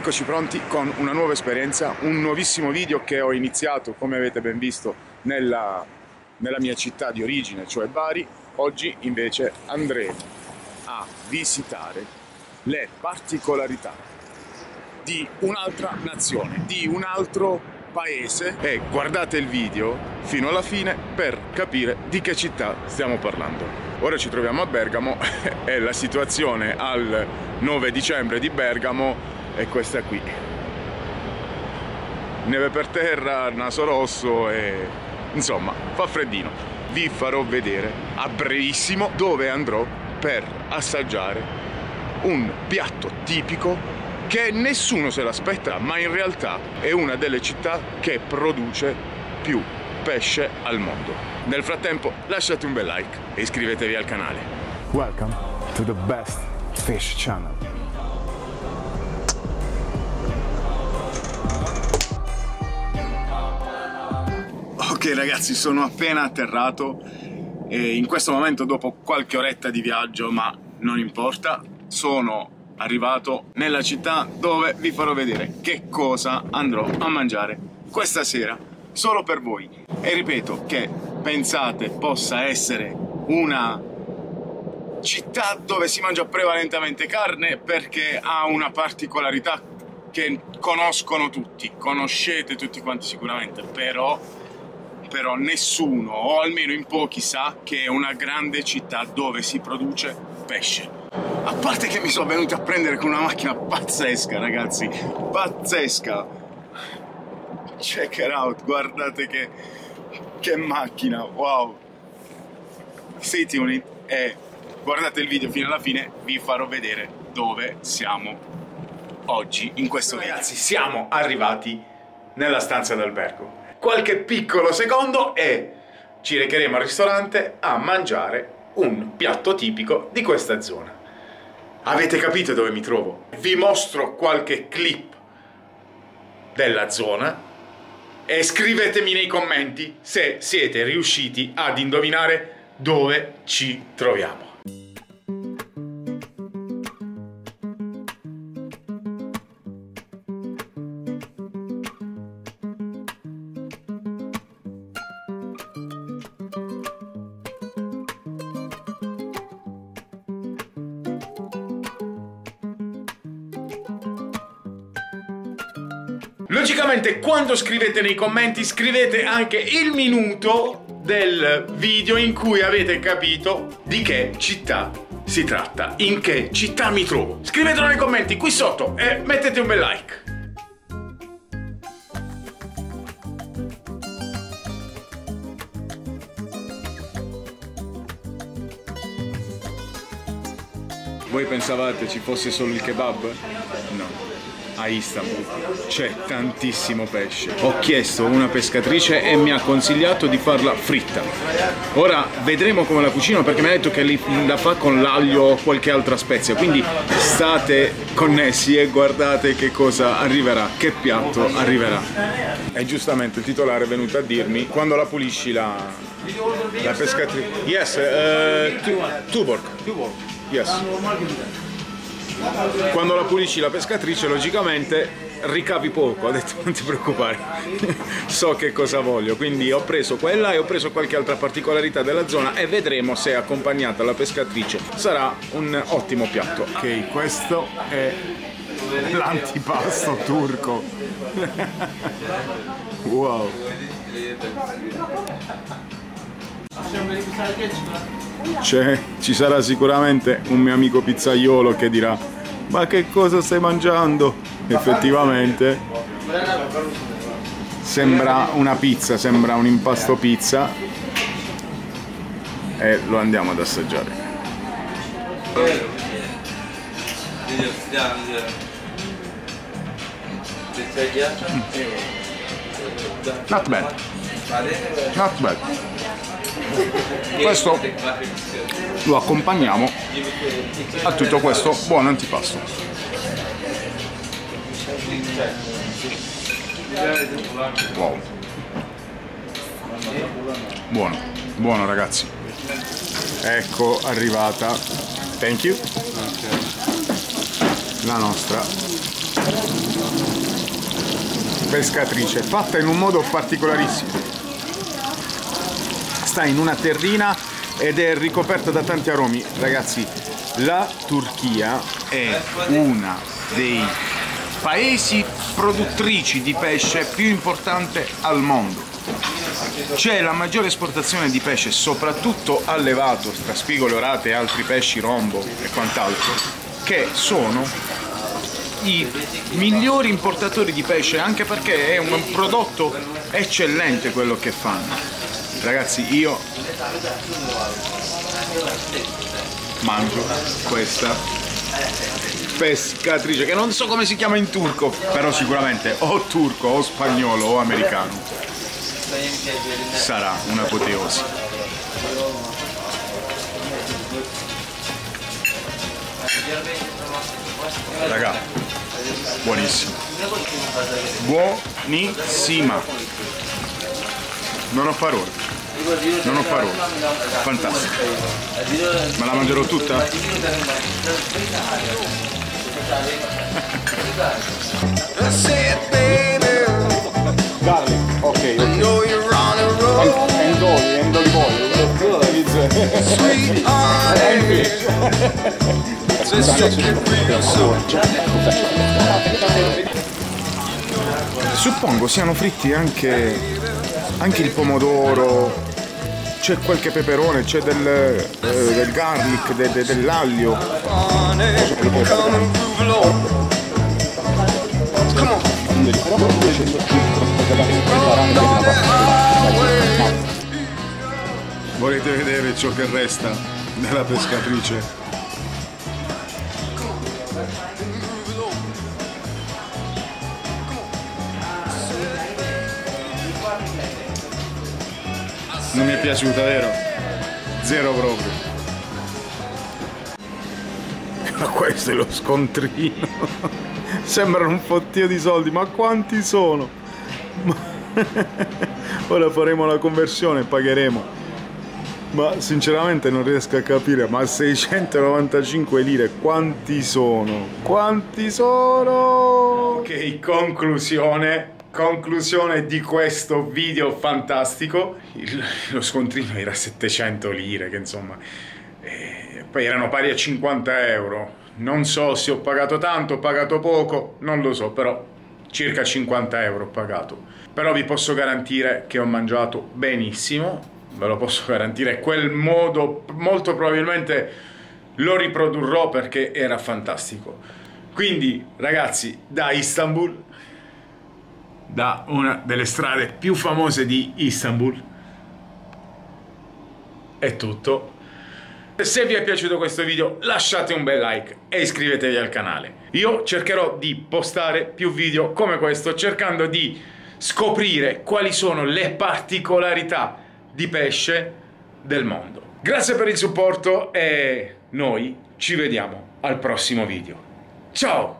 Eccoci pronti con una nuova esperienza, un nuovissimo video che ho iniziato, come avete ben visto, nella, nella mia città di origine, cioè Bari. Oggi invece andremo a visitare le particolarità di un'altra nazione, di un altro paese e guardate il video fino alla fine per capire di che città stiamo parlando. Ora ci troviamo a Bergamo e la situazione al 9 dicembre di Bergamo è questa qui. Neve per terra, naso rosso e insomma fa freddino. Vi farò vedere a brevissimo dove andrò per assaggiare un piatto tipico che nessuno se l'aspetta ma in realtà è una delle città che produce più pesce al mondo. Nel frattempo lasciate un bel like e iscrivetevi al canale. Welcome to the best fish channel. Ok ragazzi, sono appena atterrato e in questo momento dopo qualche oretta di viaggio, ma non importa, sono arrivato nella città dove vi farò vedere che cosa andrò a mangiare questa sera solo per voi. E ripeto che pensate possa essere una città dove si mangia prevalentemente carne perché ha una particolarità che conoscono tutti, conoscete tutti quanti sicuramente, però però nessuno, o almeno in pochi, sa che è una grande città dove si produce pesce. A parte che mi sono venuti a prendere con una macchina pazzesca, ragazzi, pazzesca. Check it out, guardate che, che macchina, wow. Stay tuned e guardate il video fino alla fine, vi farò vedere dove siamo oggi in questo video. Ragazzi, siamo arrivati nella stanza d'albergo qualche piccolo secondo e ci recheremo al ristorante a mangiare un piatto tipico di questa zona. Avete capito dove mi trovo? Vi mostro qualche clip della zona e scrivetemi nei commenti se siete riusciti ad indovinare dove ci troviamo. Logicamente quando scrivete nei commenti scrivete anche il minuto del video in cui avete capito di che città si tratta, in che città mi trovo. Scrivetelo nei commenti qui sotto e mettete un bel like. Voi pensavate ci fosse solo il kebab? No a Istanbul c'è tantissimo pesce. Ho chiesto a una pescatrice e mi ha consigliato di farla fritta. Ora vedremo come la cucino perché mi ha detto che la fa con l'aglio o qualche altra spezia, quindi state connessi e guardate che cosa arriverà, che piatto arriverà. E giustamente il titolare è venuto a dirmi quando la pulisci la, la pescatrice. Yes, uh, Tuborg. Yes quando la pulisci la pescatrice logicamente ricavi poco, ha detto non ti preoccupare, so che cosa voglio, quindi ho preso quella e ho preso qualche altra particolarità della zona e vedremo se accompagnata alla pescatrice sarà un ottimo piatto. Ok, questo è l'antipasto turco. wow. C'è, ci sarà sicuramente un mio amico pizzaiolo che dirà ma che cosa stai mangiando? Effettivamente sembra una pizza, sembra un impasto pizza e lo andiamo ad assaggiare. Not bad. Not bad questo lo accompagniamo a tutto questo buon antipasto. Wow. Buono buono ragazzi. Ecco arrivata. Thank you. La nostra pescatrice, fatta in un modo particolarissimo. Sta in una terrina ed è ricoperta da tanti aromi. Ragazzi, la Turchia è una dei paesi produttrici di pesce più importante al mondo. C'è la maggiore esportazione di pesce, soprattutto allevato, tra spigole orate e altri pesci, rombo e quant'altro, che sono i migliori importatori di pesce anche perché è un prodotto eccellente quello che fanno. Ragazzi, io mangio questa pescatrice che non so come si chiama in turco, però sicuramente o turco o spagnolo o americano. Sarà un'apoteosi. Raga, buonissimo. Buonissima. Non ho parole. Non ho parole. Fantastico. Ma la mangerò tutta? And olive oil. and fish. Suppongo siano fritti anche, anche il pomodoro, c'è qualche peperone, c'è del, eh, del garlic, de, de, dell'aglio. Volete vedere ciò che resta della pescatrice? Non mi è piaciuta, vero? Zero proprio. Ma questo è lo scontrino. Sembrano un fottio di soldi, ma quanti sono? Ora faremo la conversione e pagheremo. Ma sinceramente non riesco a capire, ma 695 lire quanti sono? Quanti sono? Ok, conclusione conclusione di questo video fantastico. Il, lo scontrino era 700 lire che insomma eh, poi erano pari a 50 euro. Non so se ho pagato tanto, ho pagato poco non lo so, però circa 50 euro ho pagato. Però vi posso garantire che ho mangiato benissimo ve lo posso garantire. Quel modo molto probabilmente lo riprodurrò perché era fantastico. Quindi ragazzi da Istanbul da una delle strade più famose di Istanbul. È tutto. Se vi è piaciuto questo video lasciate un bel like e iscrivetevi al canale. Io cercherò di postare più video come questo cercando di scoprire quali sono le particolarità di pesce del mondo. Grazie per il supporto e noi ci vediamo al prossimo video. Ciao!